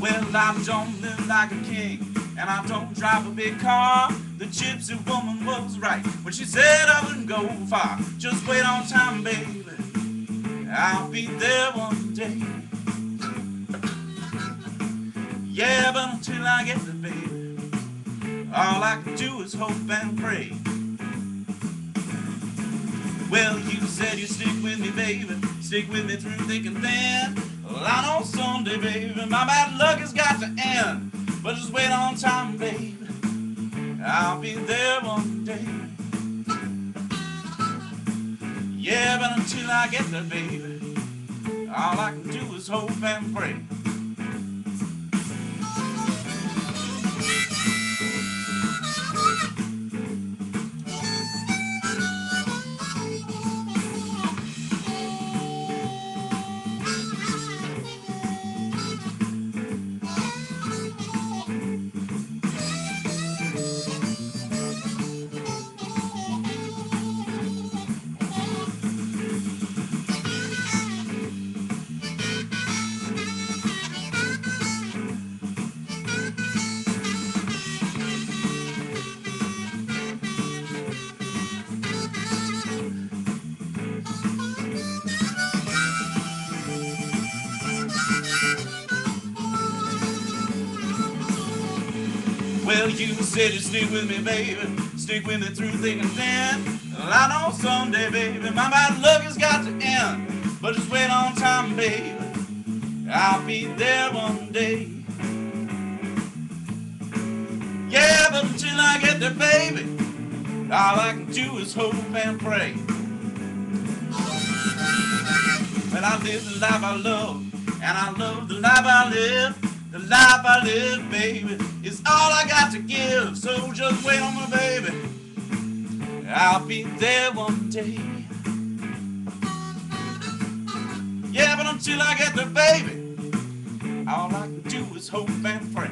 Well, I don't live like a king, and I don't drive a big car. The gypsy woman was right when she said I wouldn't go far. Just wait on time, baby. I'll be there one day. Yeah, but until I get there, baby, all I can do is hope and pray. Well, you said you'd stick with me, baby, stick with me through thick and thin. Well, I know someday, baby, my bad luck has got to end. But just wait on time, baby, I'll be there one day. Yeah, but until I get there, baby, all I can do is hope and pray. Well, you said you'd stick with me, baby. Stick with me through thick and thin. Well, I know someday, baby, my bad luck has got to end. But just wait on time, baby. I'll be there one day. Yeah, but until I get there, baby, all I can do is hope and pray. Well, I live the life I love, and I love the life I live. The life I live, baby, is all I got to give. So just wait on me, baby. I'll be there one day. Yeah, but until I get there, baby, all I can do is hope and pray.